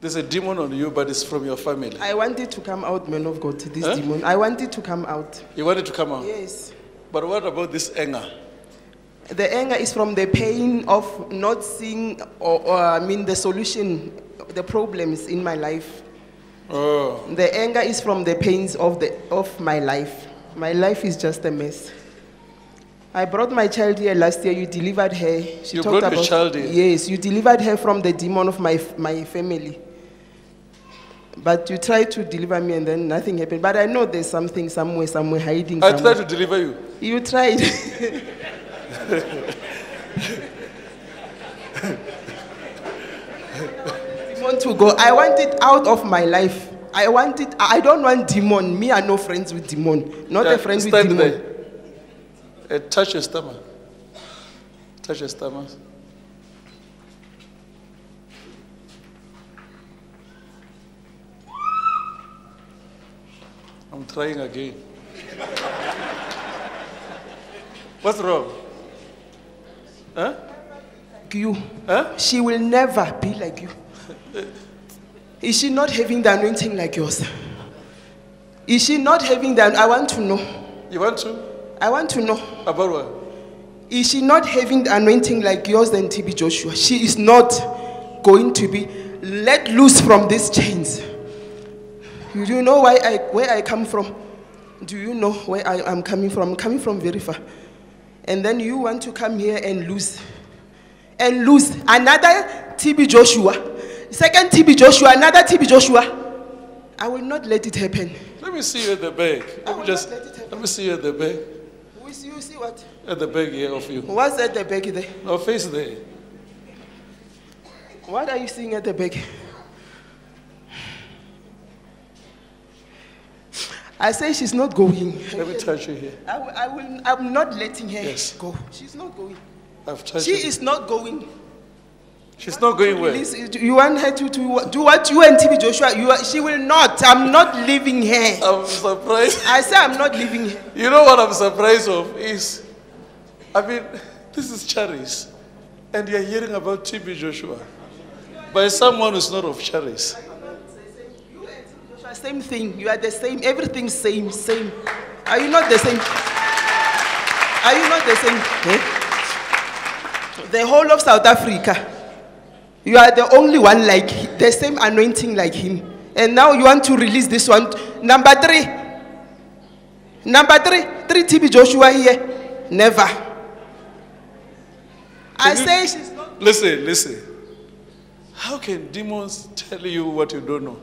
There's a demon on you, but it's from your family. I want it to come out, man of God, this Huh? demon. I want it to come out. You want it to come out. Yes. But what about this anger? The anger is from the pain of not seeing, or, or I mean, the solution, the problems in my life. Oh, The anger is from the pains of, the, of my life. My life is just a mess. I brought my child here last year. You delivered her. She You talked brought your about, child here? Yes, you delivered her from the demon of my, my family. But you tried to deliver me and then nothing happened. But I know there's something somewhere, somewhere hiding. I somewhere. tried to deliver you. You tried. demon to go. I want it out of my life. I want it. I don't want demon. Me are no friends with demon. Not Yeah, a friend with demon. there. Uh, touch your stomach. Touch your stomach. I'm trying again. What's wrong? Huh? You. Huh? She will never be like you. Is she not having the anointing like yours? Is she not having the? I want to know. You want to? I want to know. About what? Is she not having the anointing like yours than TB Joshua? She is not going to be let loose from these chains. Do you know why I, where I come from? Do you know where I am coming from? I'm coming from very far. And then you want to come here and lose. And lose another TB Joshua. Second TB Joshua, another TB Joshua. I will not let it happen. Let me see you at the back. I Let will me just not let it happen. let me see you at the back. We see, you see what? At the back here of you. What's at the back there? No face there. What are you seeing at the back? I say she's not going. Let me touch you here. I will, I will, I'm not letting her Yes. go. She's not going. I've touched She you. is not going. She's not going where? You want her to, to do what you and TB Joshua, you are, she will not. I'm not leaving her. I'm surprised. I say I'm not leaving her. You know what I'm surprised of is, I mean, this is Charis, and you're hearing about TB Joshua by someone who's not of Charis. And same thing. You are the same. Everything same, same. Are you not the same? Are you not the same? Eh? The whole of South Africa. You are the only one like the same anointing like him. And now you want to release this one. Number three. Number three. Three TB Joshua here. Never. I you- say she's not. Listen, listen. How can demons tell you what you don't know?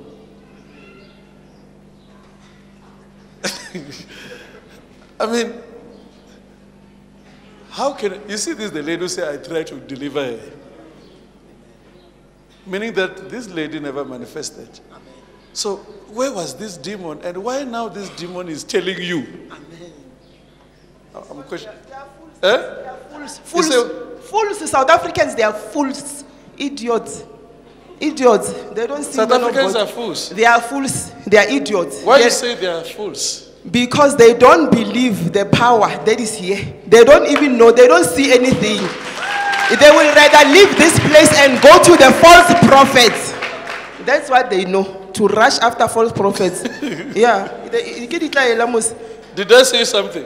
I mean, how can you see this? The lady who say I tried to deliver her, meaning that this lady never manifested. So where was this demon, and why now this demon is telling you? I'm questioning. Eh? Fools. Fools. say- Fools. South Africans, they are fools. Idiots. Idiots. They don't see South Africans are fools. They are fools. They are idiots. Why do you say they are fools? Because they don't believe the power that is here. They don't even know. They don't see anything. They will rather leave this place and go to the false prophets. That's what they know. To rush after false prophets. yeah. They- ke ditlaela mos- Did I say something?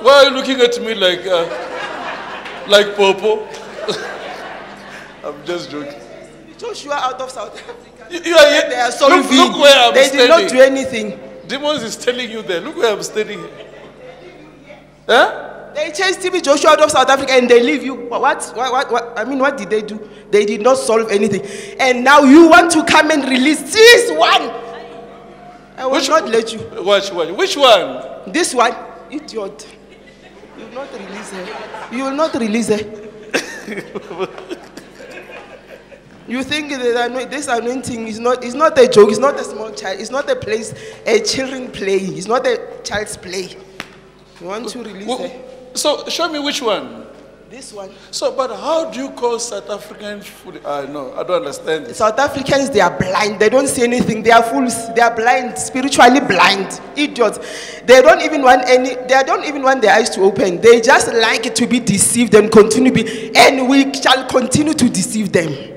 Why are you looking at me like, uh, like Popo? I'm just joking. Joshua out of South Africa. You, are. They are look, look where I'm they did not do anything. Demons is telling you there. Look where I'm standing here. Huh? They chased TB Joshua out of South Africa and they leave you. What, what, what, what, I mean, what did they do? They did not solve anything. And now you want to come and release this one. I will Which- not let you. Watch, watch. Which one? This one, idiot. You will not release her. You will not release her. You think that this anointing is not, is not a joke, it's not a small child, it's not a place, a children play, it's not a child's play. You want to release Wh- her? So show me which one. This one. So, but how do you call South African food? I know. I don't understand this. South Africans, they are blind. They don't see anything. They are fools. They are blind, spiritually blind, idiots. They don't even want any. They don't even want their eyes to open. They just like it to be deceived and continue be. And we shall continue to deceive them.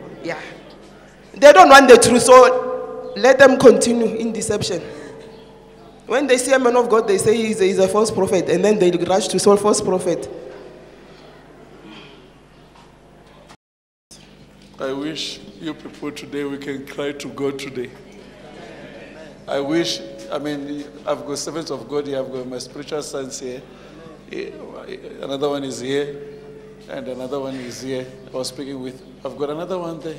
They don't want the truth, so let them continue in deception. When they see a man of God, they say he's a, he's a false prophet, and then they rush to solve false prophet. I wish you people today we can cry to God today. I wish, I mean, I've got servants of God here, I've got my spiritual sons here. Another one is here, and another one is here. I was speaking with, I've got another one there.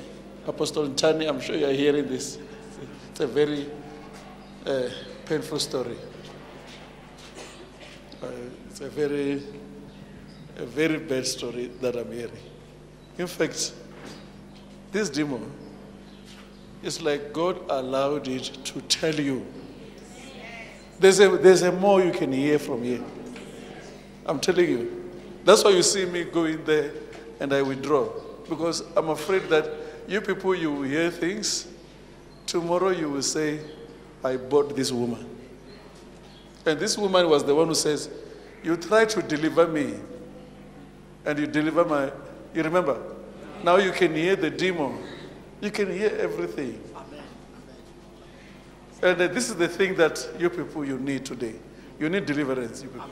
Apostle Chani, I'm sure you're hearing this. It's a very uh, painful story. Uh, it's a very, a very bad story that I'm hearing. In fact, this demon, it's like God allowed it to tell you. There's a, there's a more you can hear from here. I'm telling you. That's why you see me go in there and I withdraw. Because I'm afraid that you people, you will hear things. Tomorrow you will say, I bought this woman. And this woman was the one who says, You try to deliver me, and you deliver my. You remember? Now you can hear the demon, you can hear everything. Amen. And uh, this is the thing that you people you need today. You need deliverance, you people.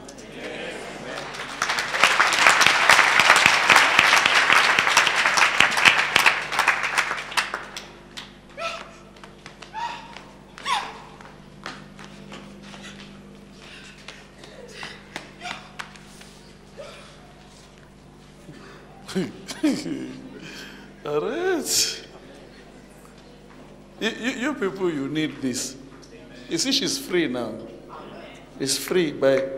All right. You, you, you people, you need this. You see, she's free now. It's free by,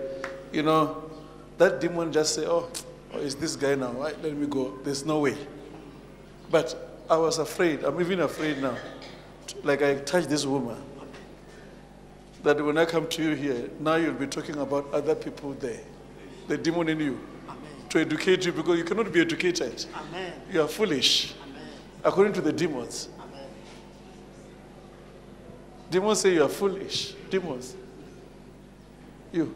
you know, that demon just say, oh, oh it's this guy now. Right, let me go. There's no way. But I was afraid. I'm even afraid now. Like I touched this woman. That when I come to you here, now you'll be talking about other people there. The demon in you. To educate you because you cannot be educated. Amen. You are foolish. Amen. According to the demons. Amen. Demons say you are foolish. Demons. You.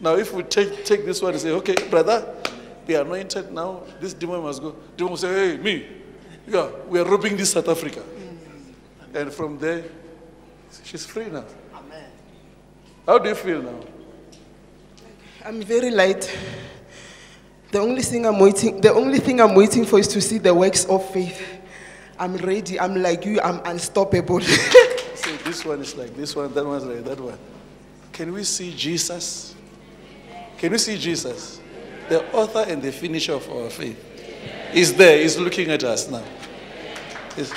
Now, if we take, take this one and say, okay, brother, be anointed now, this demon must go. Demon will say, hey, me, yeah, we are robbing this South Africa. Mm. And from there, she's free now. Amen. How do you feel now? I'm very light. The only thing I'm waiting, the only thing I'm waiting for is to see the works of faith. I'm ready. I'm like you. I'm unstoppable. Say, this one is like this one, that one is like that one. Can we see Jesus? Can we see Jesus? The author and the finisher of our faith. Is there, he's looking at us now. He's-